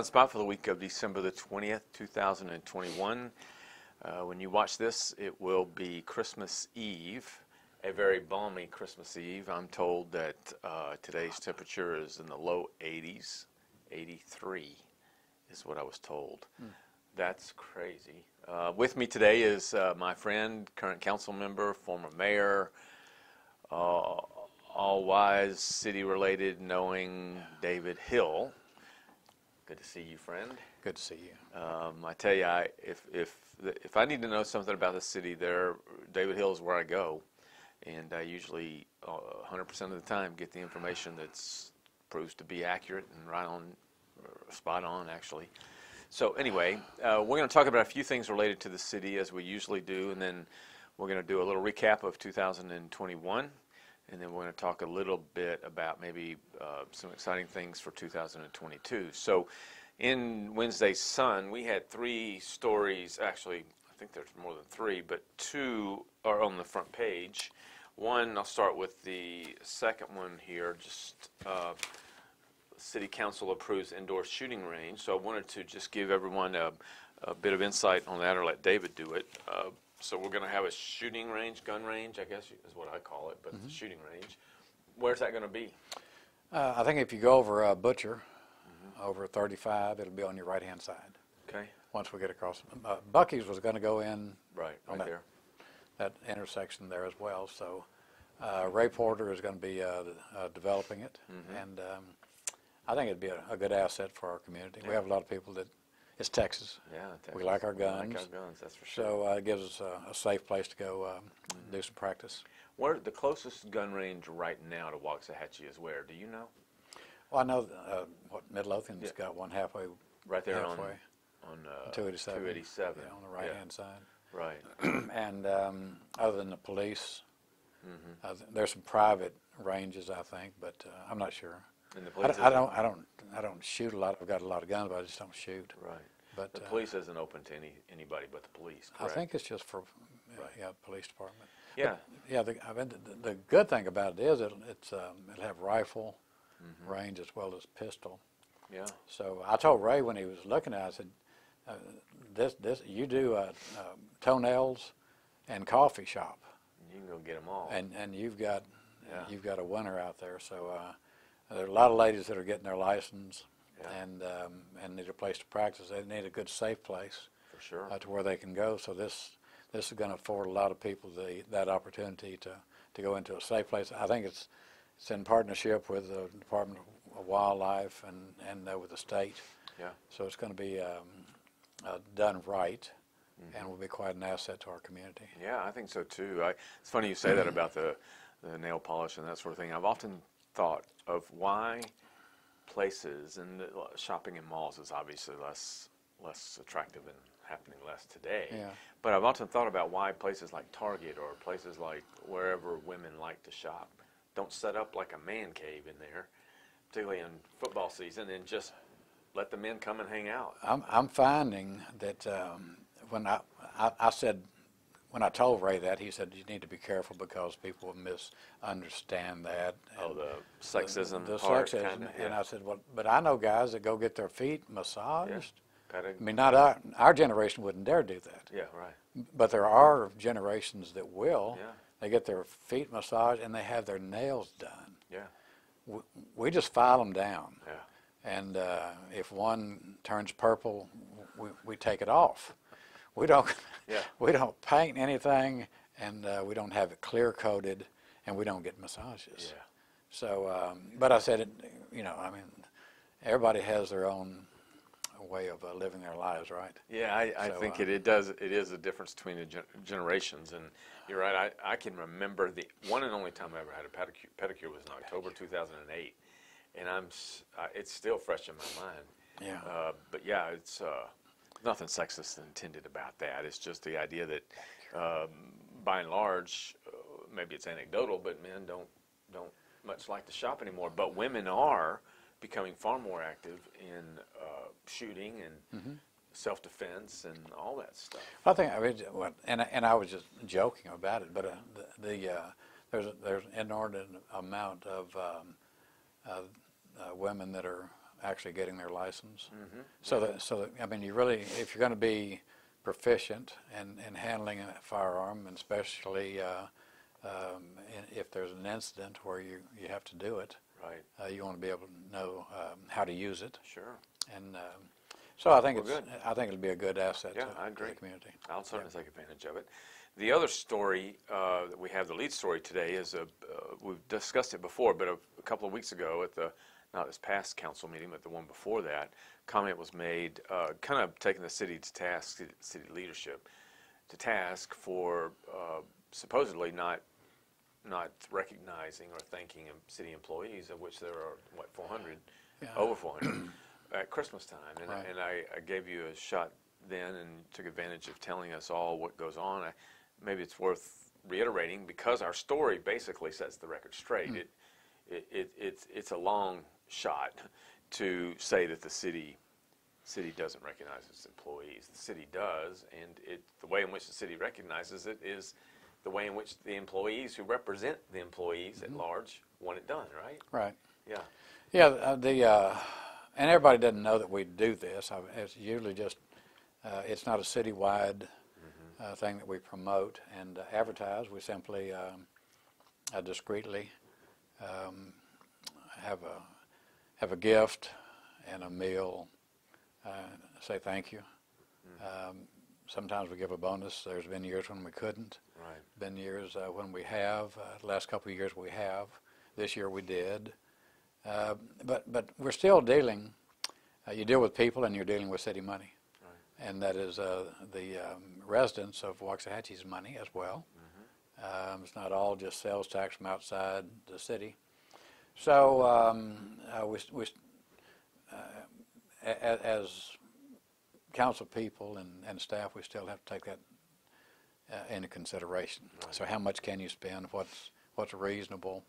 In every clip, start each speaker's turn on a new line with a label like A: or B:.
A: Sunspot for the week of December the 20th, 2021. Uh, when you watch this, it will be Christmas Eve, a very balmy Christmas Eve. I'm told that uh, today's temperature is in the low 80s, 83 is what I was told. That's crazy. Uh, with me today is uh, my friend, current council member, former mayor, uh, all wise, city related, knowing David Hill. Good to see you, friend.
B: Good to see you.
A: Um, I tell you, I, if, if, if I need to know something about the city, there, David Hill is where I go. And I usually, uh, 100% of the time, get the information that's proves to be accurate and right on, or spot on, actually. So anyway, uh, we're going to talk about a few things related to the city as we usually do, and then we're going to do a little recap of 2021, and then we're going to talk a little bit about maybe uh, some exciting things for 2022. So in Wednesday's Sun, we had three stories, actually, I think there's more than three, but two are on the front page. One, I'll start with the second one here, just uh, City Council approves indoor shooting range. So I wanted to just give everyone a, a bit of insight on that, or let David do it. Uh, So we're going to have a shooting range, gun range, I guess is what I call it, but it's a shooting range. Where's that going to be?
B: Uh, I think if you go over uh, Butcher, over 35, it'll be on your right-hand side,
A: Okay,
B: once we get across. Uh, Buc-ee's was going to go in
A: right, right
B: that-
A: there.
B: that intersection there as well, so uh, Ray Porter is going to be uh, uh, developing it, and um, I think it'd be a, a good asset for our community. We have a lot of people that, it's Texas,
A: Yeah. Texas.
B: We like our
A: We Like our guns, that's for sure.
B: so uh, it gives us a, a safe place to go um, do some practice.
A: Where, the closest gun range right now to Waxahachie is where, do you know?
B: Well, I know, uh, what, Midlothian's
A: Yeah.
B: got one halfway,
A: Right there
B: halfway,
A: on, uh.
B: 287.
A: 287.
B: yeah, on the
A: Yeah,
B: right-hand side.
A: Right,
B: And um, other than the police,
A: Mm-hmm.
B: uh, there's some private ranges, I think, but uh, I'm not sure.
A: And the
B: I
A: police
B: don't, I
A: isn't-
B: don't, I don't, I don't shoot a lot. I've got a lot of guns, but I just don't shoot.
A: Right.
B: But
A: The
B: uh,
A: police isn't open to any, anybody but the police,
B: I
A: correct?
B: think it's just for, uh,
A: Right.
B: yeah, police department.
A: Yeah,
B: Yeah, the, I mean, the, the good thing about it is it'll, it's, um, it'll have rifle
A: Mm-hmm.
B: range as well as pistol.
A: yeah,
B: So I told Ray when he was looking at it, I said, uh, this, this, you do uh, um, toenails and coffee shop.
A: you can go get them all.
B: And, and you've got,
A: Yeah.
B: you've got a winner out there, so, uh, there are a lot of ladies that are getting their license
A: Yeah.
B: and, um, and need a place to practice. They need a good, safe place,
A: For sure.
B: uh, to where they can go, so this, this is gonna afford a lot of people the, that opportunity to, to go into a safe place. I think it's, it's in partnership with the Department of Wildlife and, and uh, with the state,
A: Yeah,
B: so it's gonna be, um, uh, done right,
A: Mm-hmm.
B: and will be quite an asset to our community.
A: yeah, I think so too. I, it's funny you say that about the, the nail polish and that sort of thing. I've often thought of why places, and the- shopping in malls is obviously less, less attractive and happening less today.
B: Yeah.
A: But I've often thought about why places like Target or places like wherever women like to shop don't set up like a man cave in there, particularly in football season, and just let the men come and hang out.
B: I'm, I'm finding that um, when I, I, I said, when I told Ray that, he said, you need to be careful because people will misunderstand that.
A: Oh, the sexism
B: The
A: part,
B: sexism.
A: kinda,
B: And. I said, well, but I know guys that go get their feet massaged.
A: Gotta-
B: I mean, not our, our generation wouldn't dare do that.
A: yeah, right.
B: But there are generations that will.
A: Yeah.
B: They get their feet massaged and they have their nails done.
A: Yeah,
B: We, we just file them down.
A: yeah.
B: And uh, if one turns purple, we, we take it off. We don't,
A: Yeah.
B: we don't paint anything, and uh, we don't have it clear coated, and we don't get massages.
A: Yeah.
B: So, um, but I said, it, you know, I mean, everybody has their own way of uh, living their lives, right?
A: Yeah, I, I
B: So,
A: think
B: uh,
A: it, it does, it is a difference between the gen- generations, and you're right, I, I can remember the, one and only time I ever had a pedicure, pedicure was in October two thousand and eight, and I'm, uh, it's still fresh in my mind.
B: Yeah.
A: Uh, but yeah, it's, uh, nothing sexist intended about that, it's just the idea that, um, by and large, uh, maybe it's anecdotal, but men don't, don't much like to shop anymore, but women are becoming far more active in, uh, shooting and self-defense and all that stuff.
B: I think I mean, well, and I- and I was just joking about it, but uh, the, the uh, there's there's an inordinate amount of um, uh, uh, women that are actually getting their license. So that, so that, I mean, you really, if you're going to be proficient in, in handling a firearm, and especially uh, um, in- if there's an incident where you, you have to do it,
A: Right,
B: uh, you want to be able to know um, how to use it.
A: sure.
B: And um, so I think
A: Well,
B: it's,
A: good.
B: I think it'll be a good asset
A: Yeah,
B: to
A: I
B: to
A: agree.
B: the community.
A: I'll certainly take advantage of it. The other story, uh, that we have, the lead story today is a, uh, we've discussed it before, but a, a couple of weeks ago at the, not this past council meeting, but the one before that, comment was made, uh, kind of taking the city to task, city- city leadership, to task for, uh, supposedly not, not recognizing or thanking em- city employees, of which there are, what, four hundred?
B: Yeah.
A: Over four hundred, at Christmas time. And,
B: Right.
A: and I, I gave you a shot then and took advantage of telling us all what goes on. I, maybe it's worth reiterating because our story basically sets the record straight. It, it, it, it's, it's a long shot to say that the city, city doesn't recognize its employees. The city does, and it, the way in which the city recognizes it is the way in which the employees who represent the employees at large want it done, right?
B: Right.
A: Yeah,
B: Yeah, uh, the, uh, and everybody doesn't know that we do this. I- It's usually just, uh, it's not a citywide uh, thing that we promote and uh, advertise. We simply um, uh, discreetly um, have a, have a gift and a meal, uh, say thank you. Um, Sometimes we give a bonus. There's been years when we couldn't.
A: right.
B: Been years uh, when we have. Uh, last couple of years we have. This year we did. Uh, but but we're still dealing. Uh, you deal with people, and you're dealing with city money, and that is uh, the um, residents of Waxahachie's money as well. Um, it's not all just sales tax from outside the city. So um, uh, we we uh, as council people and, and staff, we still have to take that uh, into consideration. So how much can you spend? What's what's reasonable?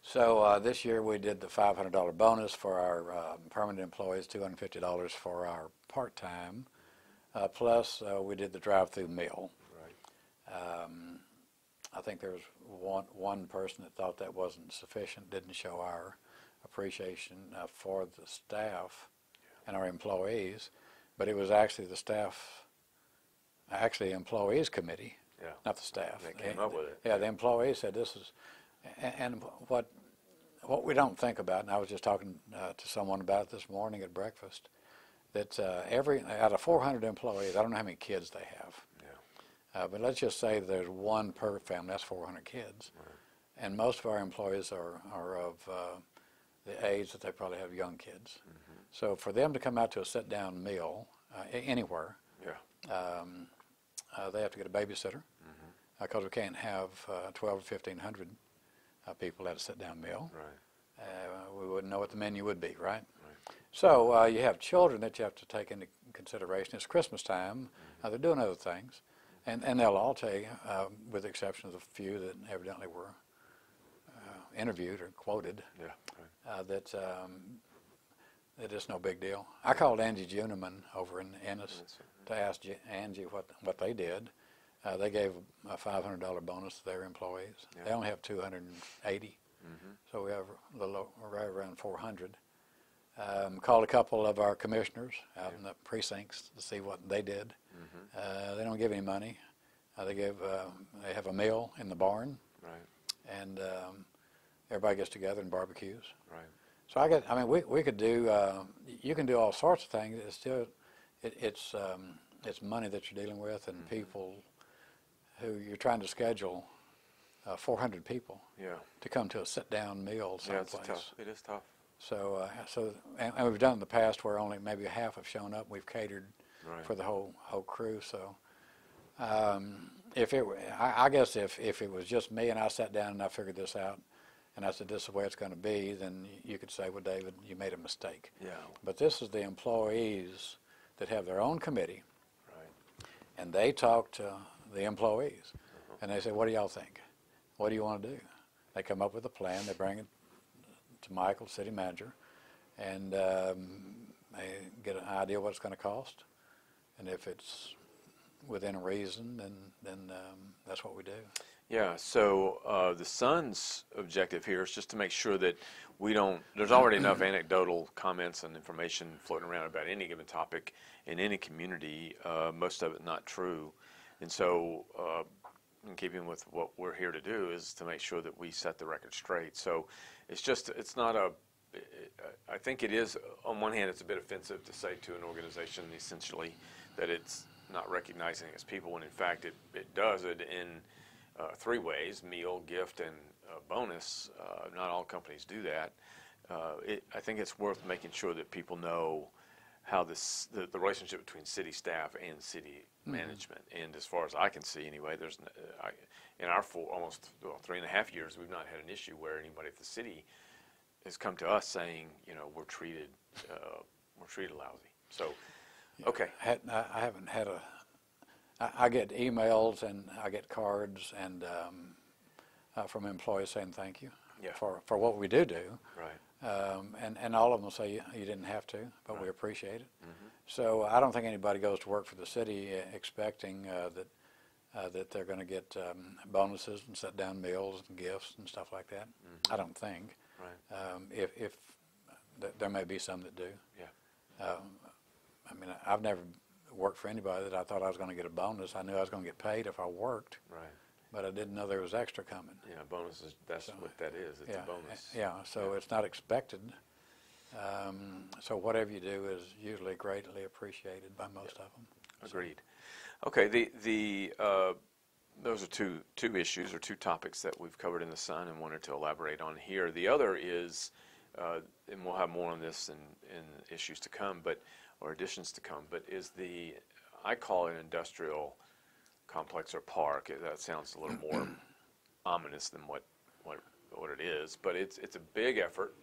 B: So uh, this year we did the $500 bonus for our uh, permanent employees, $250 for our part-time, uh, plus uh, we did the drive-through meal.
A: Right.
B: Um, I think there was one, one person that thought that wasn't sufficient, didn't show our appreciation uh, for the staff and our employees, but it was actually the staff, actually the employees committee,
A: Yeah.
B: not the staff.
A: That came up with it.
B: Yeah, the employees said this is, a- and what, what we don't think about, and I was just talking uh, to someone about it this morning at breakfast, that uh, every, out of 400 employees, I don't know how many kids they have. Uh, but let's just say there's one per family, that's 400 kids. And most of our employees are, are of uh, the age that they probably have young kids. So for them to come out to a sit-down meal uh, anywhere,
A: Yeah.
B: um, uh, they have to get a babysitter because we can't have uh, 12 to 1,500 uh, people at a sit-down meal.
A: Right.
B: Uh, we wouldn't know what the menu would be, right?
A: Right.
B: So uh, you have children that you have to take into consideration. It's Christmas time. Uh, they're doing other things. And, and they'll all tell you, uh, with the exception of the few that evidently were uh, interviewed or quoted,
A: Yeah. Right.
B: uh, that, um, that it's no big deal. I called Angie Juniman over in Ennis to ask J- Angie what, what they did. Uh, they gave a $500 bonus to their employees. They only have 280, so we have a little, right around 400. Um, called a couple of our commissioners out in the precincts to see what they did. Uh, they don't give any money. Uh, they give, uh, they have a meal in the barn,
A: Right.
B: and um, everybody gets together and barbecues.
A: Right.
B: So I get, I mean, we, we could do, uh, you can do all sorts of things. It's still, it, it's, um, it's money that you're dealing with and people who you're trying to schedule, uh, 400 people
A: Yeah.
B: to come to a sit-down meal
A: Yeah. It's tough. It is tough.
B: So, uh, so, and, and we've done in the past where only maybe half have shown up. We've catered
A: Right.
B: for the whole, whole crew, so. Um, if it, I, I guess if, if it was just me and I sat down and I figured this out, and I said, this is the way it's gonna be, then you could say, well, David, you made a mistake.
A: Yeah.
B: But this is the employees that have their own committee,
A: Right.
B: and they talk to the employees, and they say, what do y'all think? What do you wanna do? They come up with a plan, they bring it to Michael, city manager, and um, they get an idea what it's gonna cost. And if it's within reason, then, then um, that's what we do.
A: Yeah, so uh, the Sun's objective here is just to make sure that we don't, there's already enough anecdotal comments and information floating around about any given topic in any community, uh, most of it not true. And so, uh, in keeping with what we're here to do, is to make sure that we set the record straight. So it's just, it's not a, I think it is, on one hand, it's a bit offensive to say to an organization essentially that it's not recognizing its people, when in fact it, it does it in uh, three ways, meal, gift, and uh, bonus. Uh, Not all companies do that. Uh, it- I think it's worth making sure that people know how this, the the relationship between city staff and city management. And as far as I can see anyway, there's, n- uh, I- in our four, almost, well, three and a half years, we've not had an issue where anybody at the city has come to us saying, you know, we're treated, uh, we're treated lousy. So, okay,
B: I I haven't had a, I, I get emails and I get cards and, um, uh, from employees saying thank you.
A: Yeah.
B: For, for what we do do.
A: right.
B: Um, and, and all of them say, you, you didn't have to, but we appreciate it.
A: Mhm.
B: So I don't think anybody goes to work for the city uh, expecting, uh, that, uh, that they're gonna get, um, bonuses and sit down meals and gifts and stuff like that. I don't think.
A: Right,
B: Um, if, if, th- there may be some that do.
A: yeah,
B: Um, I mean, I've never worked for anybody that I thought I was gonna get a bonus. I knew I was gonna get paid if I worked,
A: right.
B: but I didn't know there was extra coming.
A: Yeah, bonuses, that's
B: So,
A: what that is, it's a
B: Yeah,
A: bonus.
B: Yeah, so
A: Yeah.
B: it's not expected. Um, so whatever you do is usually greatly appreciated by most of them.
A: Agreed. Okay, the, the, uh, those are two, two issues or two topics that we've covered in the Sun and wanted to elaborate on here. The other is, uh, and we'll have more on this in, in issues to come, but, or additions to come, but is the, I call it industrial complex or park. That sounds a little more ominous than what, what, what it is, but it's, it's a big effort.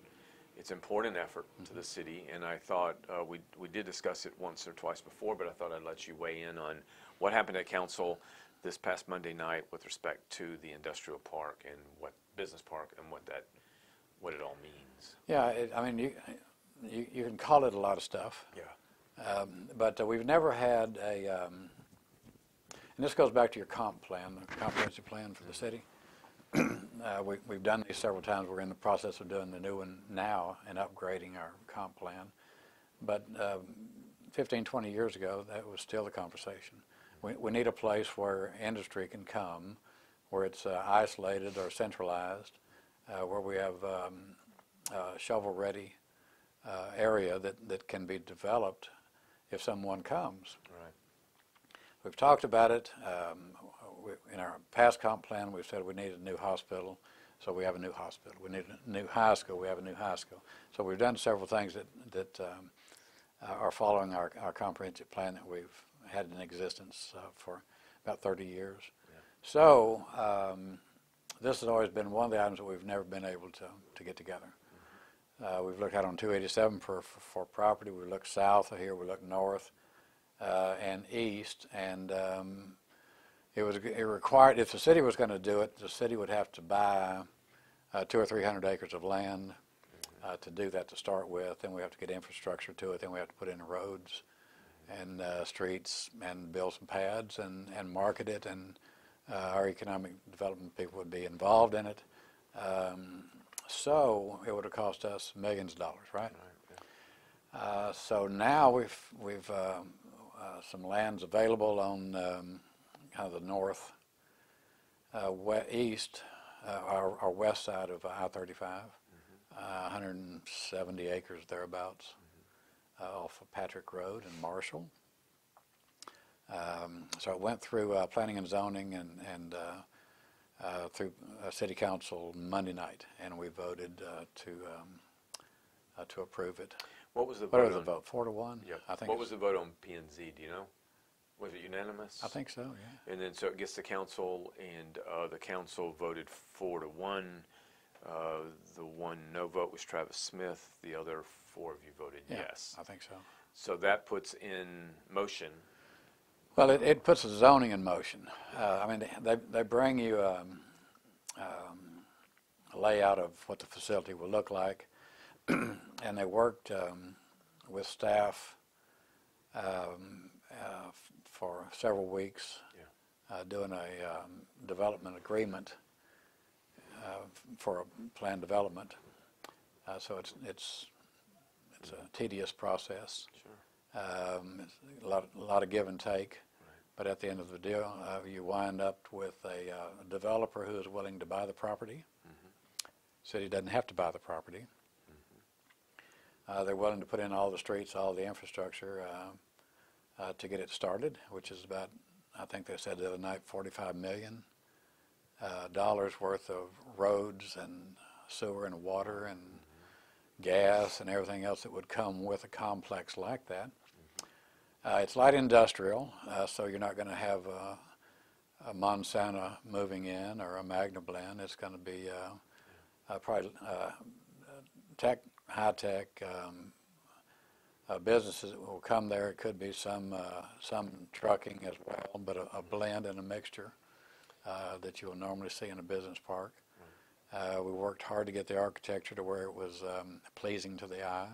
A: It's an important effort to the city, and I thought, uh, we, we did discuss it once or twice before, but I thought I'd let you weigh in on what happened at council this past Monday night with respect to the industrial park and what, business park, and what that, what it all means.
B: Yeah, it, I mean, you, you, you can call it a lot of stuff.
A: Yeah.
B: Um, But uh, we've never had a, um, and this goes back to your comp plan, the comprehensive plan for the city. Uh, we- We've done these several times. We're in the process of doing the new one now and upgrading our comp plan. But um, 15, 20 years ago, that was still the conversation. We we need a place where industry can come, where it's uh, isolated or centralized, uh, where we have um, uh, shovel-ready uh, area that, that can be developed if someone comes.
A: Right.
B: We've talked about it. um, we- In our past comp plan, we've said we need a new hospital, so we have a new hospital. We need a new high school, we have a new high school. So we've done several things that, that um, uh, are following our, our comprehensive plan that we've had in existence uh, for about 30 years.
A: Yeah.
B: So um, this has always been one of the items that we've never been able to, to get together. Uh, We've looked out on 287 for, for for property, we look south of here, we look north uh, and east, and um, it was, it required, if the city was going to do it, the city would have to buy uh, two or 300 acres of land uh, to do that to start with, then we have to get infrastructure to it, then we have to put in roads and uh, streets and build some pads and, and market it, and uh, our economic development people would be involved in it. Um, So it would have cost us millions of dollars, right?
A: Right, yeah.
B: Uh, So now we've, we've, um, uh, some lands available on um, kind of the north, uh, east, uh, our, our west side of I-35, uh, 170 acres thereabouts, uh, off of Patrick Road in Marshall. Um, So it went through uh, planning and zoning and, and uh, through uh, city council Monday night, and we voted uh, to, um, uh, to approve it.
A: What was the
B: What
A: vote
B: was the
A: on?
B: vote, four to one?
A: Yep.
B: I think,
A: What
B: it's-
A: was the vote on P and Z, do you know? Was it unanimous?
B: I think so, yeah.
A: And then, so it gets to council, and uh, the council voted four to one. Uh, The one no vote was Travis Smith, the other four of you voted
B: Yeah,
A: yes.
B: I think so.
A: So that puts in motion,
B: Well, it, it puts the zoning in motion. Uh, I mean, they, they bring you, um, um, a layout of what the facility will look like. And they worked, um, with staff, um, uh, for several weeks.
A: Yeah.
B: uh, doing a um, development agreement uh, for a planned development. Uh, So it's, it's, it's a tedious process.
A: Sure.
B: Um, it's A lot, a lot of give and take. But at the end of the deal, uh, you wind up with a uh, developer who is willing to buy the property. City doesn't have to buy the property. Uh, They're willing to put in all the streets, all the infrastructure uh, uh, to get it started, which is about, I think they said the other night, 45 million uh, dollars worth of roads and sewer and water and gas and everything else that would come with a complex like that. Uh, It's light industrial, uh, so you're not going to have uh, a Monsanto moving in or a Magnablend. It's going to be uh, uh, probably uh, tech, high-tech um, uh, businesses that will come there. It could be some, uh, some trucking as well, but a a blend and a mixture uh, that you will normally see in a business park. Uh, We worked hard to get the architecture to where it was um, pleasing to the eye.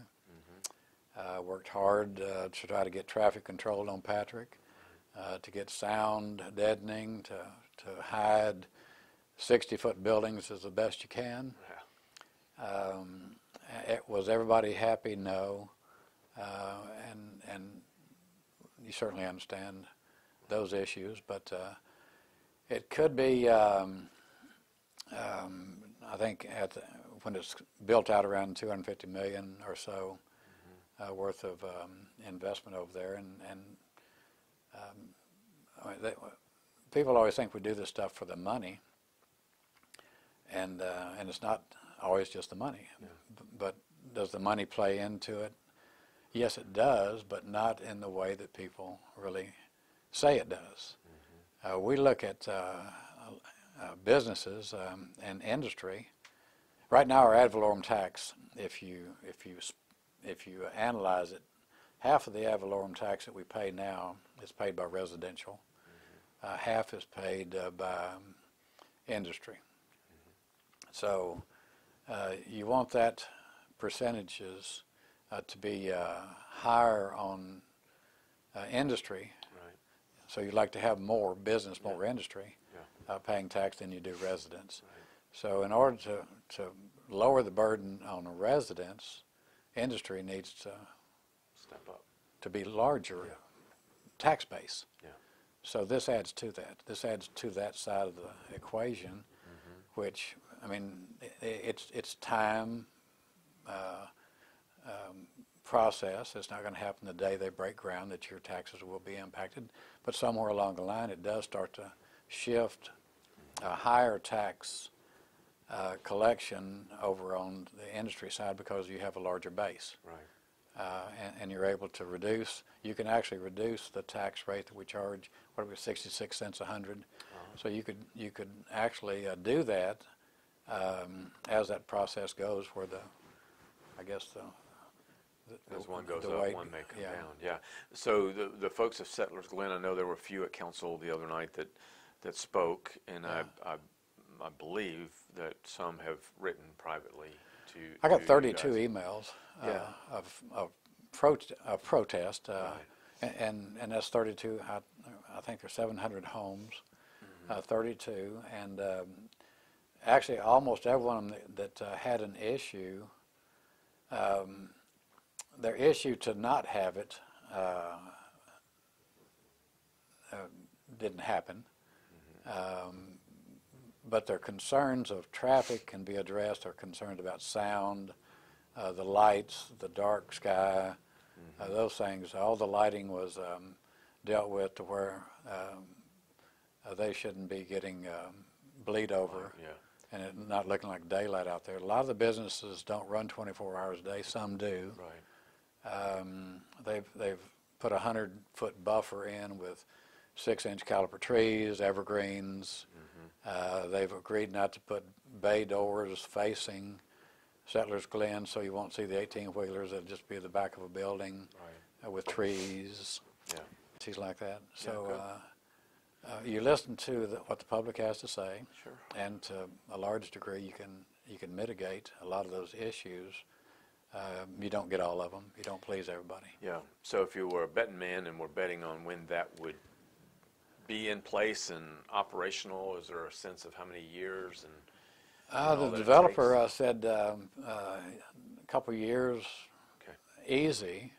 B: Uh, Worked hard uh, to try to get traffic controlled on Patrick, uh, to get sound deadening, to to hide 60-foot buildings as the best you can.
A: Yeah.
B: Um, it- Was everybody happy? No. Uh, And, and you certainly understand those issues, but uh, it could be, um, um, I think, at, the- when it's built out around 250 million or so uh, worth of um, investment over there, and, and um, I mean, they, people always think we do this stuff for the money, and uh, and it's not always just the money. B- But does the money play into it? Yes, it does, but not in the way that people really say it does. Uh, we look at uh, uh, businesses um, and industry. Right now, our ad valorem tax, if you if you if you analyze it, half of the ad valorem tax that we pay now is paid by residential. Uh, half is paid uh, by um, industry. So uh, you want that percentages uh, to be uh, higher on uh, industry.
A: Right.
B: So you'd like to have more business, more industry
A: Yeah.
B: uh, paying tax than you do residents.
A: Right.
B: So in order to, to lower the burden on the residents, industry needs to,
A: Step up.
B: to be larger
A: Yeah.
B: tax base.
A: Yeah.
B: So this adds to that. This adds to that side of the equation, which, I mean, i- i- it's, it's time, uh, um, process. It's not going to happen the day they break ground that your taxes will be impacted. But somewhere along the line, it does start to shift a higher tax uh, collection over on the industry side because you have a larger base
A: Right.
B: uh, and, and you're able to reduce, you can actually reduce the tax rate that we charge, what are we, 66 cents a hundred? So you could, you could actually uh, do that um, as that process goes where the, I guess the. the-
A: As one goes up,
B: way-
A: one may come
B: yeah.
A: down. Yeah. So the, the folks of Settlers Glen, I know there were a few at council the other night that, that spoke, and I, I, I believe that some have written privately to.
B: I got
A: to
B: 32
A: guys.
B: emails uh, of, of prot- of protest, uh,
A: Right.
B: and, and that's 32, I, I think there's 700 homes,
A: Mm-hmm.
B: uh, 32, and um, actually almost everyone that, that uh, had an issue, um, their issue to not have it uh, uh, didn't happen. Um, but their concerns of traffic can be addressed, their concerns about sound, uh, the lights, the dark sky, uh, those things. All the lighting was um, dealt with to where um, uh, they shouldn't be getting um, bleed over
A: Yeah.
B: and it not looking like daylight out there. A lot of the businesses don't run 24 hours a day, some do.
A: Right.
B: Um, they've, they've put a hundred foot buffer in with six inch caliper trees, evergreens. Uh, they've agreed not to put bay doors facing Settlers Glen, so you won't see the eighteen wheelers. It'll just be the back of a building
A: Right.
B: uh, with trees,
A: Yeah.
B: things like that. So,
A: good.
B: uh, uh, you listen to the, what the public has to say.
A: Sure.
B: And to a large degree, you can, you can mitigate a lot of those issues. Um, you don't get all of them. You don't please everybody.
A: Yeah. So if you were a betting man and were betting on when that would be in place and operational? Is there a sense of how many years and?
B: Uh, the developer uh, said um, uh, a couple of years,
A: Okay.
B: easy.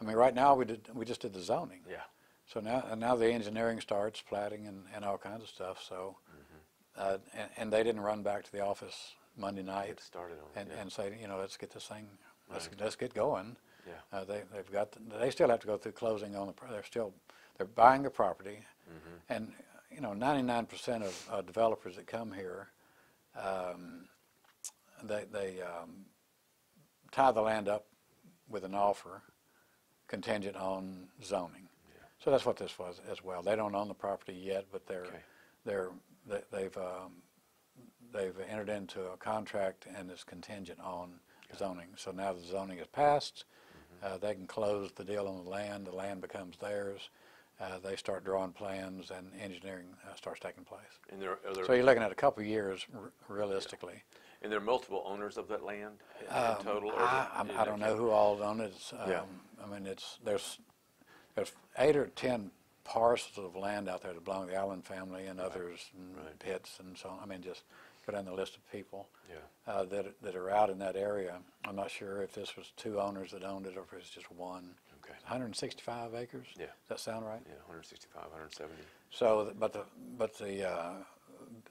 B: I mean, right now, we did, we just did the zoning.
A: Yeah,
B: So now, and now the engineering starts, platting and, and all kinds of stuff, so,
A: Mm-hmm.
B: uh, and, and they didn't run back to the office Monday night
A: get started on
B: and,
A: yeah.
B: and say, you know, let's get this thing, let's,
A: Right.
B: let's get going.
A: Yeah.
B: Uh, they, they've got, they still have to go through closing on the, they're still, they're buying the property.
A: Mm-hmm.
B: And, you know, ninety-nine percent of uh, developers that come here, um, they, they um, tie the land up with an offer contingent on zoning.
A: Yeah.
B: So that's what this was as well. They don't own the property yet, but they're,
A: Okay.
B: they're, they- they've, um, they've entered into a contract and it's contingent on zoning. So now the zoning is passed,
A: Mm-hmm.
B: uh, they can close the deal on the land, the land becomes theirs. Uh, they start drawing plans and engineering uh, starts taking place.
A: And there, are there,
B: So you're looking at a couple of years r- realistically.
A: and there are multiple owners of that land in- in
B: Um,
A: total? or
B: I, I'm- I don't know who all own it. It's,
A: Yeah.
B: um, I mean, it's, there's, there's eight or 10 parcels of land out there that belong to the Allen family and others, and
A: Right.
B: pits and so on. I mean, just go down the list of people
A: Yeah,
B: uh, that, that are out in that area. I'm not sure if this was two owners that owned it or if it's just one.
A: Okay,
B: 165 acres?
A: Yeah.
B: Does that sound right?
A: yeah, 165, 170.
B: So, th- but the, but the, uh,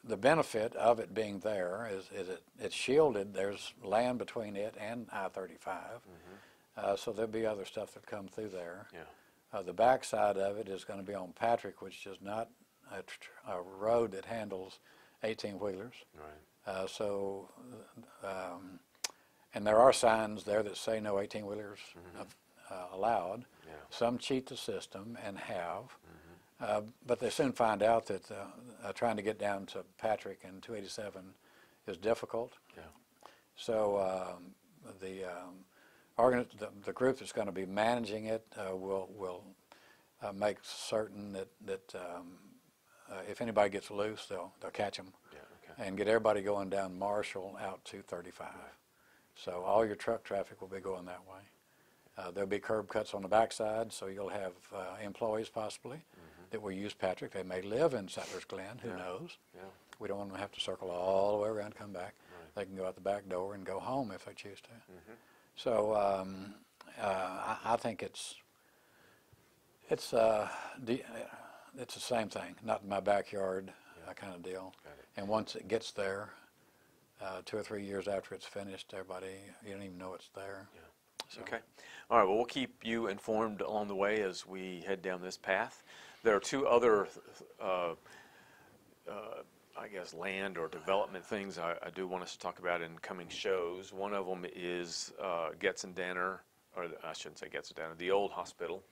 B: the benefit of it being there is, is it, it's shielded, there's land between it and I-35. Uh, so there'll be other stuff that come through there.
A: Yeah,
B: Uh, the backside of it is gonna be on Patrick, which is not a, tr- a road that handles eighteen-wheelers.
A: right,
B: Uh, so, um, and there are signs there that say no eighteen-wheelers uh, allowed.
A: yeah,
B: Some cheat the system and have, uh, but they soon find out that uh, uh, trying to get down to Patrick and 287 is difficult.
A: yeah,
B: So um, the, um, organ- the the group that's going to be managing it uh, will will uh, make certain that that um, uh, if anybody gets loose, they'll they'll catch them
A: yeah, okay,
B: and get everybody going down Marshall out to 35. So all your truck traffic will be going that way. Uh, There'll be curb cuts on the backside, so you'll have uh, employees possibly that will use Patrick. They may live in Settlers Glen, who
A: Mm-hmm. Yeah.
B: knows?
A: yeah,
B: We don't want them to have to circle all the way around, and come back.
A: Right.
B: They can go out the back door and go home if they choose to.
A: Mm-hmm.
B: So um, uh, I I think it's, it's, uh, the- uh, it's the same thing, not in my backyard, that kind of deal. And once it gets there, uh, two or three years after it's finished, everybody, you don't even know it's there.
A: Yeah.
B: So-
A: Okay. All right, well, we'll keep you informed along the way as we head down this path. There are two other, uh, uh, I guess, land or development things I, I do want us to talk about in coming shows. One of them is uh, Getzendaner, or I shouldn't say Getzendaner, the old hospital.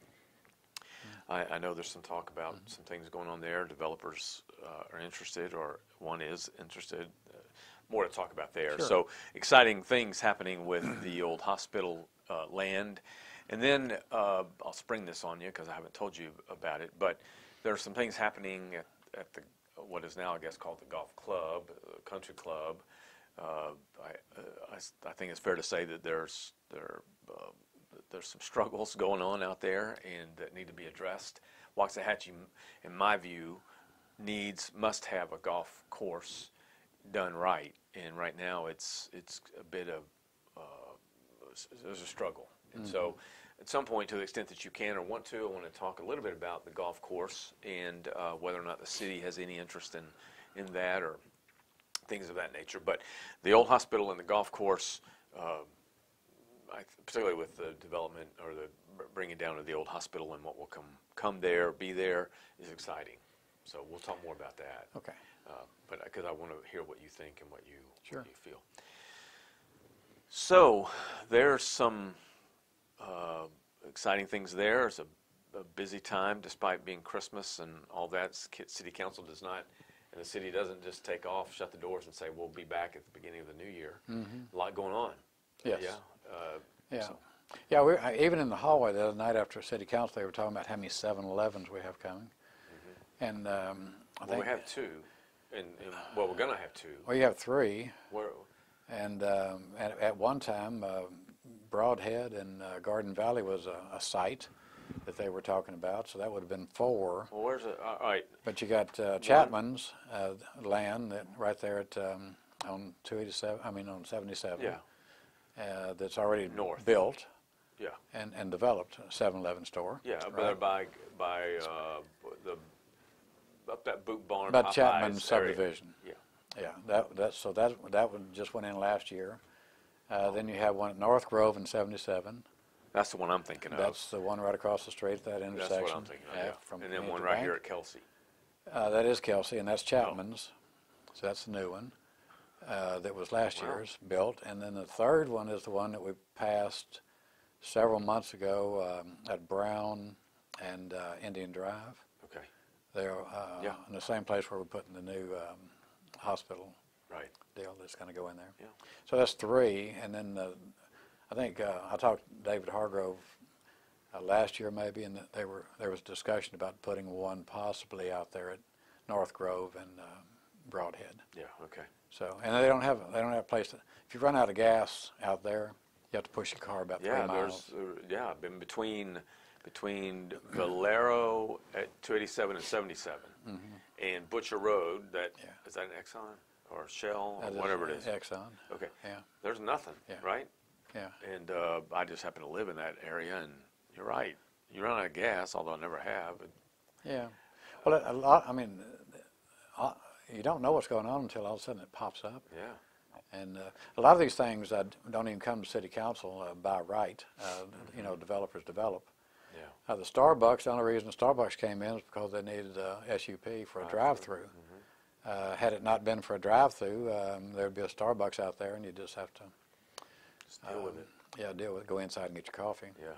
A: I, I know there's some talk about some things going on there. Developers uh, are interested, or one is interested. Uh, More to talk about there.
B: Sure.
A: So exciting things happening with the old hospital uh, land. And then uh, I'll spring this on you because I haven't told you about it, but there are some things happening at, at the what is now, I guess, called the golf club, uh, country club. Uh, I, uh, I I think it's fair to say that there's there uh, there's some struggles going on out there and that need to be addressed. Waxahachie, in my view, needs must have a golf course done right, and right now it's it's a bit of uh, s- a struggle. And so, at some point, to the extent that you can or want to, I want to talk a little bit about the golf course and uh, whether or not the city has any interest in in that or things of that nature. But the old hospital and the golf course. Uh, I, particularly with the development or the br- bringing down of the old hospital and what will come come there, be there, is exciting. So we'll talk more about that.
B: Okay.
A: Uh, but because I want to hear what you think and what you
B: Sure.
A: what you feel. So there's some uh, exciting things there. It's a, a busy time, despite being Christmas and all that. City council does not, and the city doesn't just take off, shut the doors, and say we'll be back at the beginning of the new year. A lot going on.
B: Yes.
A: Yeah. Uh,
B: Yeah.
A: so-
B: Yeah, we, I- even in the hallway the other night after city council, they were talking about how many 7-Elevens we have coming. And um, I
A: Mm-hmm. Well,
B: think,
A: we have two, and, and well, we're gonna have two.
B: well, you have three.
A: Where,
B: And um, at, at one time, uh, Broadhead and uh, Garden Valley was a, a site that they were talking about, so that would have been four.
A: Well, where's it, all right,
B: But you got uh, Chapman's uh, land that, right there at, um, on 287, I mean, on 77.
A: yeah,
B: uh, That's already
A: North.
B: built
A: yeah,
B: and, and developed, a 7-Eleven store.
A: yeah, but
B: right?
A: by, by, uh, the, up that boot barn.
B: About
A: Popeyes
B: Chapman
A: area.
B: subdivision.
A: Yeah,
B: Yeah, that, that, so that, that one just went in last year. Uh, Then you have one at North Grove in 77.
A: that's the one I'm thinking of.
B: That's the one right across the street at that intersection.
A: That's what I'm thinking of, yeah.
B: from
A: And then one right
B: Bank.
A: here at Kelsey.
B: Uh, that is Kelsey, and that's Chapman's. So that's the new one uh, that was last
A: Wow.
B: year's built. And then the third one is the one that we passed several months ago um, at Brown and uh, Indian Drive.
A: Okay,
B: They're uh,
A: Yeah.
B: in the same place where we're putting the new um, hospital
A: right,
B: deal that's going to go in there.
A: yeah.
B: So that's three, and then uh, I think uh, I talked to David Hargrove uh, last year maybe, and they were there was discussion about putting one possibly out there at North Grove and uh, Broadhead.
A: Yeah, okay.
B: So and they don't have they don't have a place to. If you run out of gas out there, you have to push your car about
A: Yeah,
B: three miles.
A: there's, uh, yeah, been between, between Valero at 287 and 77, and Butcher Road, that.
B: Yeah.
A: is that an Exxon or Shell or
B: That
A: whatever it is?
B: Exxon.
A: Okay,
B: Yeah,
A: there's nothing,
B: Yeah.
A: right?
B: yeah.
A: And uh, I just happen to live in that area, and you're right. You run out of gas, although I never have. and-
B: Yeah. Well, a lot. I mean, uh, you don't know what's going on until all of a sudden it pops up.
A: Yeah,
B: And uh, a lot of these things uh, don't even come to city council uh, by right. Uh, You know, developers develop.
A: Yeah,
B: Uh, the Starbucks, the only reason Starbucks came in is because they needed a SUP for a drive-through. Uh, had it not been for a drive-through, um, there'd be a Starbucks out there, and you'd just have to,
A: just deal with it.
B: yeah, deal with, it. go inside and get your coffee.
A: Yeah,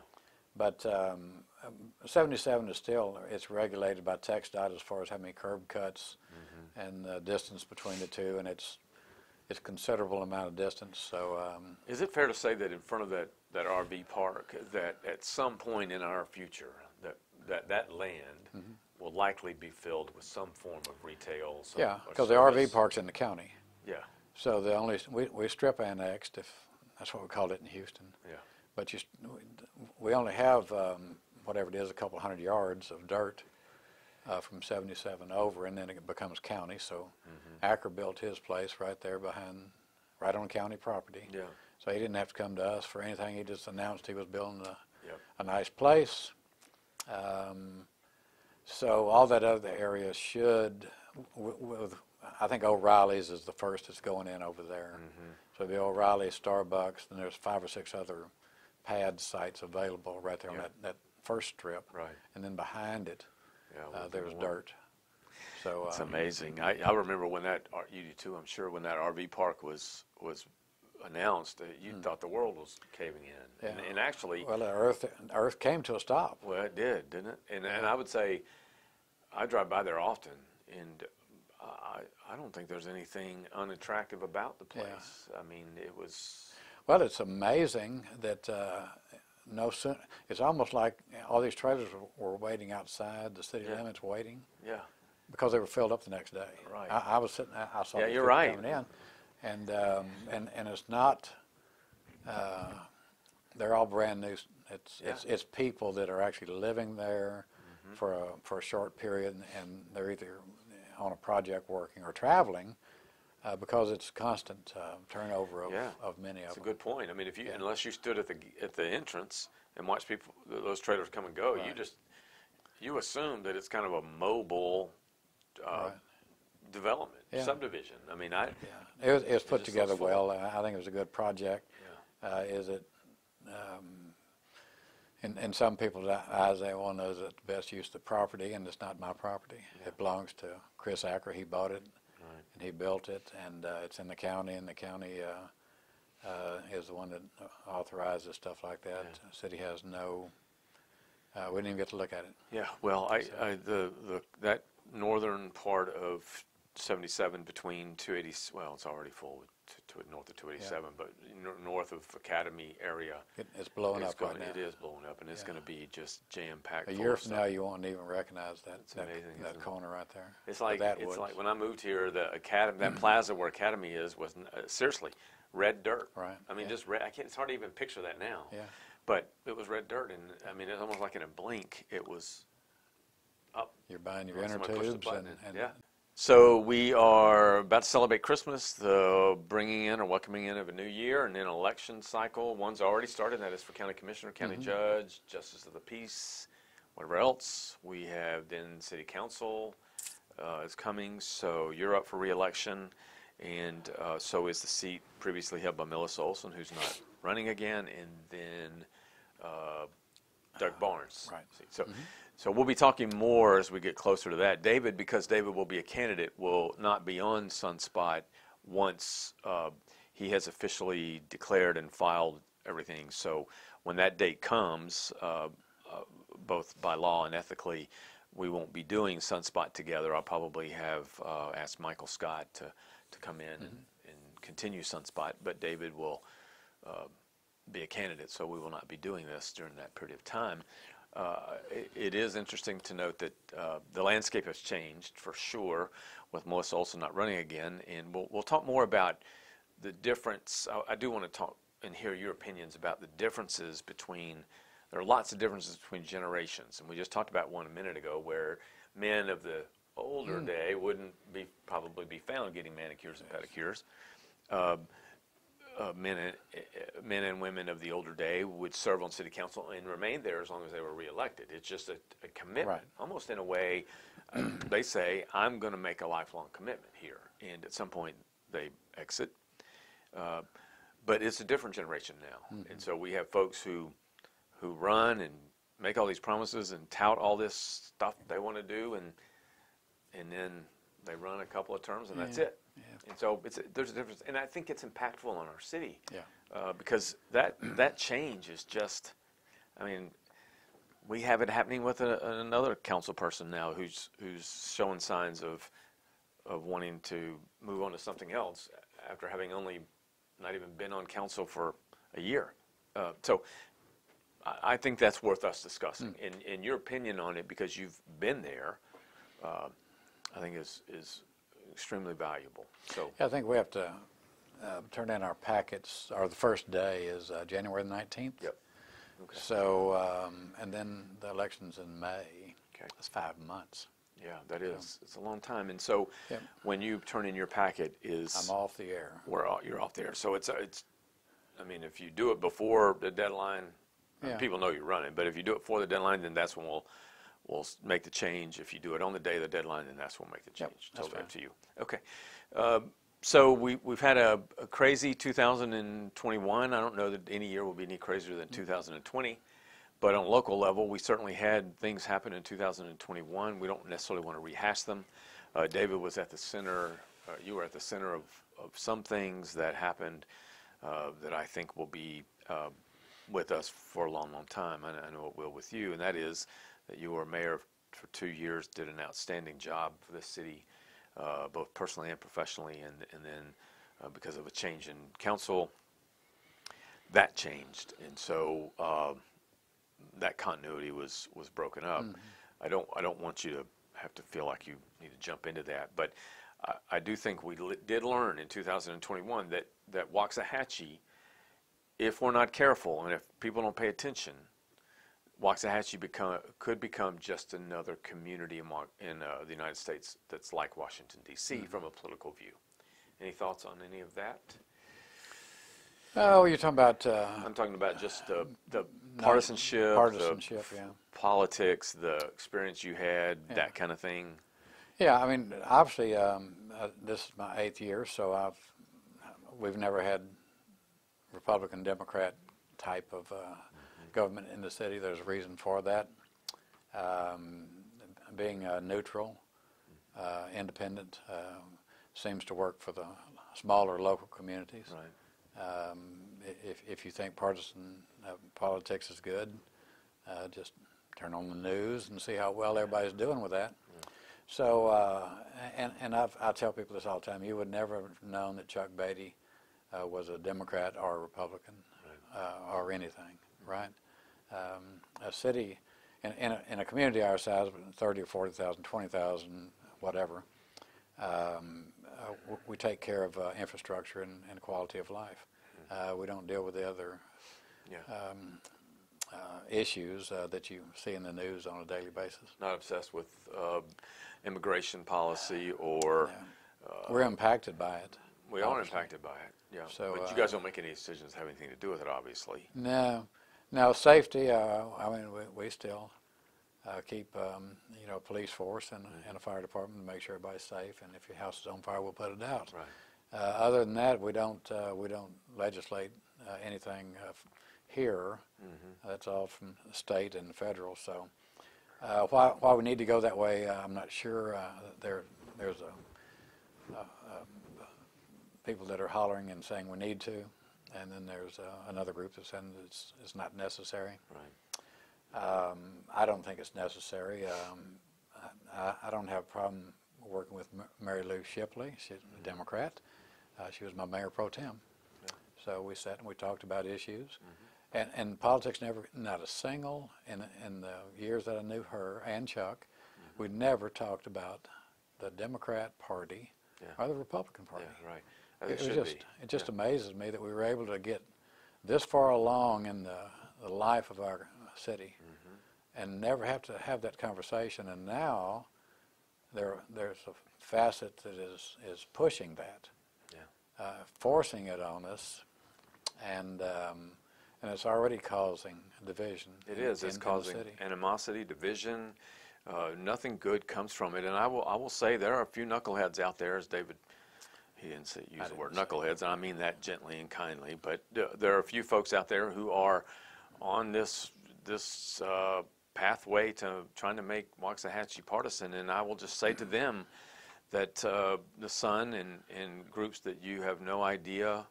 B: But um, um, 77 is still, it's regulated by TxDOT as far as how many curb cuts and the distance between the two, and it's, it's a considerable amount of distance, so, um,
A: Is it fair to say that in front of that, that RV park, that at some point in our future, that, that, that land will likely be filled with some form of retail? some-
B: yeah,
A: or
B: because the RV park's in the county.
A: Yeah,
B: So the only, we, we strip annexed, if, that's what we called it in Houston.
A: yeah,
B: But you, s- we only have, um, whatever it is, a couple hundred yards of dirt uh, from 77 over, and then it becomes county. So
A: Mm-hmm.
B: Acker built his place right there behind, right on county property.
A: yeah,
B: So he didn't have to come to us for anything. He just announced he was building a,
A: yeah,
B: a nice place. Um, so all that other area should, w- with, I think O'Reilly's is the first that's going in over there.
A: Mm-hmm.
B: So the O'Reilly, Starbucks, and there's five or six other pad sites available right there on that, that first strip.
A: right.
B: And then behind it,
A: Yeah,
B: uh, there's
A: more.
B: dirt. So,
A: It's
B: um,
A: amazing. I, I remember when that, R- you do too, I'm sure, when that RV park was, was announced, uh, you thought the world was caving in. And,
B: Hmm. Yeah.
A: and actually,
B: well, the earth, earth came to a stop.
A: well, it did, didn't it? And, and I would say, I drive by there often, and I, I don't think there's anything unattractive about the place. I mean, it was,
B: Well, it's amazing that uh, no. It's almost like all these trailers were, were waiting outside the city
A: Yeah.
B: limits, waiting
A: yeah,
B: because they were filled up the next day.
A: Right.
B: I, I was sitting. I I saw.
A: Yeah, you're right.
B: Coming in, and um, and and it's not. Uh, they're all brand new. It's it's
A: Yeah. Mm-hmm.
B: it's people that are actually living there for a for a short period, and, and they're either on a project working or traveling. Uh, because it's constant uh, turnover of,
A: Yeah.
B: of many of
A: it's a good point. I mean, if you,
B: Yeah.
A: unless you stood at the, at the entrance and watched people, those trailers come and go, you just, you assume that it's kind of a mobile, uh,
B: Right.
A: development,
B: Yeah.
A: subdivision. I mean, I,
B: Yeah, it was, it was put
A: so
B: together well. I I think it was a good project.
A: yeah,
B: Uh, is it, um, in, in some people's eyes, they want to know that the best use of the property, and it's not my property. It belongs to Chris Acker. He bought it,
A: right,
B: he built it, and uh, it's in the county, and the county uh, uh, is the one that authorizes stuff like that.
A: Yeah.
B: The city has no, uh, we didn't even get to look at it.
A: yeah. Well, I, I, the, the, that northern part of seventy-seven between two eighty, well, it's already full to, to north of two eighty-seven, but nor- north of Academy area.
B: it it's blowing
A: it's
B: up right
A: going-
B: now.
A: It is blowing up, and it's
B: Yeah.
A: gonna be just jam-packed.
B: A year from now, you won't even recognize that,
A: It's
B: that,
A: amazing,
B: that corner right there.
A: It's like
B: that
A: it's
B: woods.
A: like when I moved here, the academy, that plaza where academy is, was uh, seriously red dirt.
B: Right,
A: I mean,
B: yeah.
A: just red. I can't. It's hard to even picture that now.
B: Yeah.
A: but it was red dirt, and I mean, it's almost like in a blink, it was up.
B: You're buying your inner
A: somebody pushed the
B: tubes and,
A: and-
B: and
A: yeah. So we are about to celebrate Christmas, the bringing in or welcoming in of a new year, and then election cycle. One's already started. That is for county commissioner, county
B: Mm-hmm.
A: judge, justice of the peace, whatever else. We have then city council uh, is coming. So you're up for reelection, and uh, so is the seat previously held by Melissa Olson, who's not running again, and then uh, Doug Barnes.
B: right.
A: So, so we'll be talking more as we get closer to that. David, because David will be a candidate, will not be on Sunspot once uh, he has officially declared and filed everything. So when that date comes, uh, uh, both by law and ethically, we won't be doing Sunspot together. I'll probably have uh, asked Michael Scott to, to come in and, and continue Sunspot, but David will be a candidate, so we will not be doing this during that period of time. Uh, it, it is interesting to note that uh, the landscape has changed for sure, with Melissa Olson not running again, and we'll, we'll talk more about the difference. I, I do want to talk and hear your opinions about the differences between. There are lots of differences between generations, and we just talked about one a minute ago, where men of the older day wouldn't be probably be found getting manicures and pedicures uh, men and uh, men and women of the older day would serve on city council and remain there as long as they were reelected. It's just a, a commitment,
B: Right.
A: almost in a way. uh, they say, "I'm going to make a lifelong commitment here," and at some point they exit. Uh, but it's a different generation now, and so we have folks who who run and make all these promises and tout all this stuff they want to do, and and then they run a couple of terms and that's it.
B: Yeah.
A: And so it's, there's a difference, and I think it's impactful on our city.
B: Yeah.
A: Uh, because that, that change is just, I mean, we have it happening with a, another council person now who's, who's showing signs of, of wanting to move on to something else after having only not even been on council for a year. Uh, so I, I think that's worth us discussing. And, and your opinion on it, because you've been there, uh, I think is, is extremely valuable. So,
B: Yeah, I think we have to uh, turn in our packets, or the first day is uh, January the 19th.
A: yep. Okay.
B: So, um, and then the election's in May.
A: Okay.
B: That's five months.
A: Yeah, that is. It's a long time. And so
B: Yep.
A: when you turn in your packet is
B: I'm off the air.
A: we're all, you're off the air. So it's a- it's I mean, if you do it before the deadline,
B: Yeah.
A: people know you're running. But if you do it before the deadline, then that's when we'll we'll make the change. If you do it on the day of the deadline, then that's when we'll make the
B: Yep,
A: change.
B: that's
A: totally up to you. Okay. Uh, so we we've had a, a crazy 2021. I don't know that any year will be any crazier than 2020. But on a local level, we certainly had things happen in 2021. We don't necessarily want to rehash them. Uh, David was at the center, uh, you were at the center of, of some things that happened uh, that I think will be uh, with us for a long, long time. and I know it will with you, and that is that you were mayor for two years, did an outstanding job for the city, uh, both personally and professionally, and, and then uh, because of a change in council, that changed. And so uh, that continuity was was broken up. I don't I don't want you to have to feel like you need to jump into that, but I, I do think we li- did learn in 2021 that that Waxahachie, if we're not careful and if people don't pay attention, Waxahachie become could become just another community in, in uh, the United States that's like Washington D.C. from a political view. Any thoughts on any of that?
B: Oh, you're talking about uh,
A: I'm talking about just the, the partisanship, the
B: partisanship, yeah.
A: politics, the experience you had,
B: Yeah.
A: that kind of thing.
B: Yeah, I mean, obviously, um, uh, this is my eighth year, so I've we've never had Republican Democrat type of uh, government in the city. There's a reason for that. Um, being uh, neutral, uh, independent, uh, seems to work for the smaller local communities.
A: Right.
B: Um, if, if you think partisan uh, politics is good, uh, just turn on the news and see how well everybody's doing with that. So, uh, and, and I've, I tell people this all the time, you would never have known that Chuck Beatty uh, was a Democrat or a Republican uh, or anything, right? Um, a city, in, in, a, in a community our size, 30 or 40,000, 20,000, whatever, um, uh, we take care of uh, infrastructure and, and quality of life. Uh, we don't deal with the other
A: Yeah.
B: um, uh, issues uh, that you see in the news on a daily basis.
A: Not obsessed with uh, immigration policy or,
B: We're impacted by it.
A: we are impacted by it, yeah.
B: So,
A: But you guys don't make any decisions that have anything to do with it, obviously.
B: No, no, safety, uh, I mean, we, we still, uh, keep, um, you know, a police force and, and a fire department to make sure everybody's safe, and if your house is on fire, we'll put it out.
A: Right.
B: Uh, other than that, we don't, uh, we don't legislate, uh, anything, uh, here. That's all from the state and federal, so, uh, why, why we need to go that way, uh, I'm not sure, uh, there, there's a, people that are hollering and saying we need to, and then there's uh, another group that saying it's, it's not necessary.
A: Right.
B: Um, I don't think it's necessary. Um, I, I don't have a problem working with Mary Lou Shipley. She's a Democrat. Uh, she was my mayor pro tem. So we sat and we talked about issues. And, and politics never, not a single, in, in the years that I knew her and Chuck, we never talked about the Democrat Party
A: Yeah.
B: or the Republican Party.
A: Yeah, right.
B: It
A: it
B: just,
A: be.
B: it just
A: Yeah.
B: amazes me that we were able to get this far along in the, the life of our city
A: Mm-hmm.
B: and never have to have that conversation. And now there, there's a facet that is, is pushing that,
A: Yeah.
B: uh, forcing it on us, and, um, and it's already causing division.
A: It
B: in-
A: is.
B: in-
A: It's
B: in
A: causing
B: city.
A: animosity, division. Uh, nothing good comes from it. And I will, I will say there are a few knuckleheads out there, as David, he didn't say, use the word knuckleheads, and I mean that gently and kindly. But th- there are a few folks out there who are on this this uh, pathway to trying to make Waxahachie partisan. And I will just say to them that uh, the Sun and, and groups that you have no idea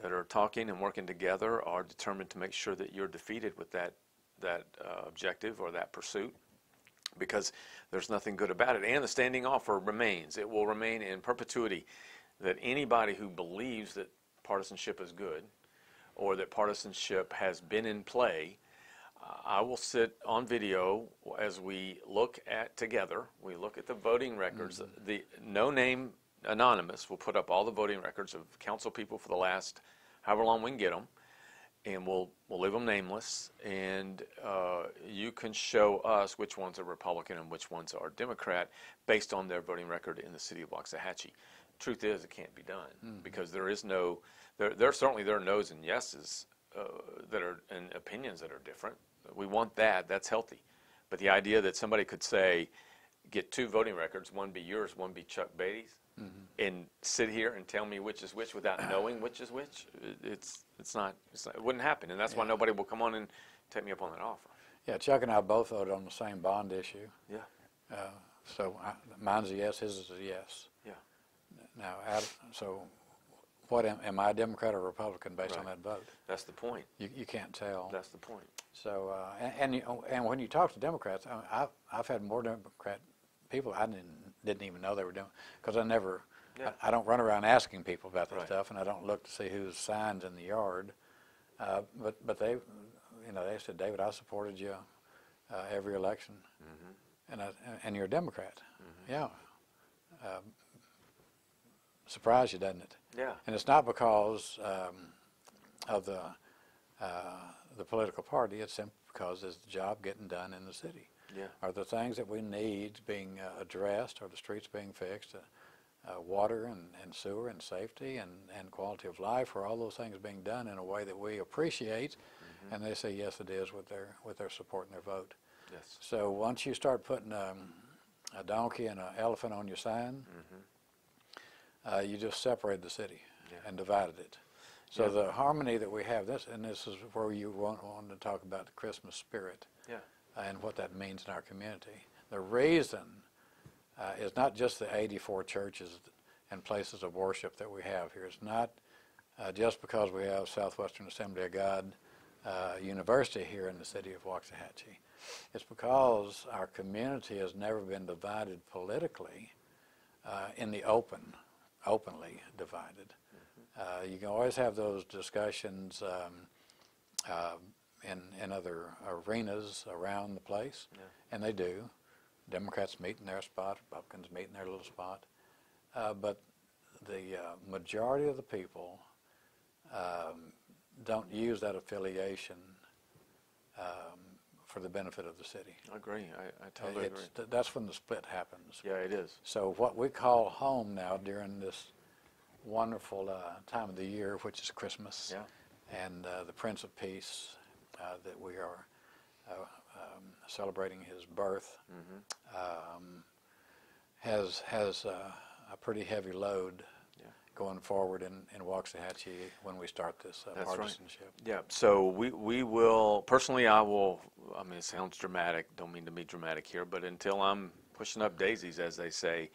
A: that are talking and working together are determined to make sure that you're defeated with that that uh, objective or that pursuit because there's nothing good about it and the standing offer remains it will remain in perpetuity that anybody who believes that partisanship is good or that partisanship has been in play uh, I will sit on video as we look at together. We look at the voting records. The no name anonymous will put up all the voting records of council people for the last however long we can get them, and we'll we'll leave them nameless. And uh, you can show us which ones are Republican and which ones are Democrat based on their voting record in the city of Waxahachie. Truth is, it can't be done because there is no there. There certainly there are no's and yeses uh, that are and opinions that are different. We want that. That's healthy. But the idea that somebody could say, get two voting records, one be yours, one be Chuck Beatty's, and sit here and tell me which is which without knowing which is which, it- it's it's not, it's not it wouldn't happen, and that's why nobody will come on and take me up on that offer.
B: Yeah, Chuck and I both voted on the same bond issue.
A: Yeah,
B: Uh, so I, mine's a yes, his is a yes. Now, so what, am, am I a Democrat or Republican based on that vote?
A: That's the point.
B: You, you can't tell.
A: That's the point.
B: So, uh, and, and, you, and when you talk to Democrats, I mean, I've, I've had more Democrat people I didn't, didn't even know they were doing, because I never,
A: Yeah.
B: I, I don't run around asking people about that
A: Right.
B: stuff, and I don't look to see whose signs in the yard. Uh, but, but they, you know, they said, David, I supported you uh, every election,
A: Mm-hmm.
B: and, I, and you're a Democrat. Yeah. Surprised you, doesn't it?
A: Yeah.
B: And it's not because um, of the uh, the political party. It's simply because there's the job getting done in the city.
A: Yeah.
B: Are the things that we need being uh, addressed? Are the streets being fixed? Uh, uh, water and, and sewer and safety and, and quality of life? Are all those things being done in a way that we appreciate? And they say yes, it is with their with their support and their vote.
A: Yes.
B: So once you start putting um, a donkey and an elephant on your sign, uh, you just separated the city
A: Yeah.
B: and divided it. So
A: Yeah.
B: the harmony that we have, this and this is where you want, want to talk about the Christmas spirit
A: Yeah.
B: and what that means in our community. The reason uh, is not just the 84 churches and places of worship that we have here. It's not uh, just because we have Southwestern Assembly of God uh, University here in the city of Waxahachie. It's because our community has never been divided politically uh, in the open, openly divided. Uh, you can always have those discussions um, uh, in, in other arenas around the place,
A: Yeah.
B: and they do. Democrats meet in their spot, Republicans meet in their little spot. Uh, but the uh, majority of the people um, don't use that affiliation uh, for the benefit of the city.
A: I agree. I, I totally agree.
B: It's, that's when the split happens.
A: Yeah, it is.
B: So what we call home now during this wonderful uh, time of the year, which is Christmas,
A: Yeah.
B: and uh, the Prince of Peace, uh, that we are uh, um, celebrating his birth,
A: Mm-hmm.
B: um, has has uh, a pretty heavy load. Going forward in, in Waxahachie when we start this uh,
A: That's right.
B: partisanship.
A: Yeah, so we, we will, personally, I will, I mean, it sounds dramatic, don't mean to be dramatic here, but until I'm pushing up daisies, as they say,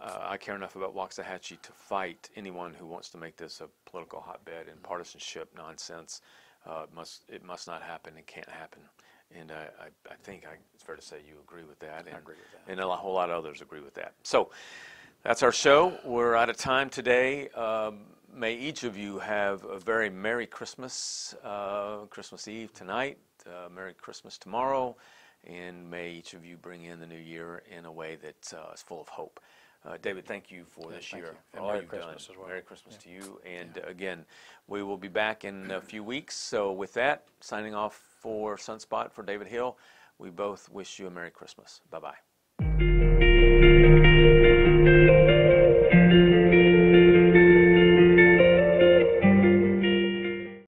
A: uh, I care enough about Waxahachie to fight anyone who wants to make this a political hotbed and partisanship nonsense. Uh, it must, it must not happen, it can't happen. And I, I, I think I, it's fair to say you agree with that. and-
B: agree with that.
A: And a whole lot of others agree with that. So, that's our show. We're out of time today. Um, may each of you have a very Merry Christmas, uh, Christmas Eve tonight, uh, Merry Christmas tomorrow, and may each of you bring in the new year in a way that uh, is full of hope. Uh, David, thank you for
B: Yeah,
A: this
B: thank
A: year,
B: you.
A: All
B: Merry
A: you've
B: Christmas
A: done.
B: as well.
A: Merry Christmas to you. And uh, again, we will be back in a few weeks. So with that, signing off for Sunspot for David Hill, we both wish you a Merry Christmas. Bye-bye.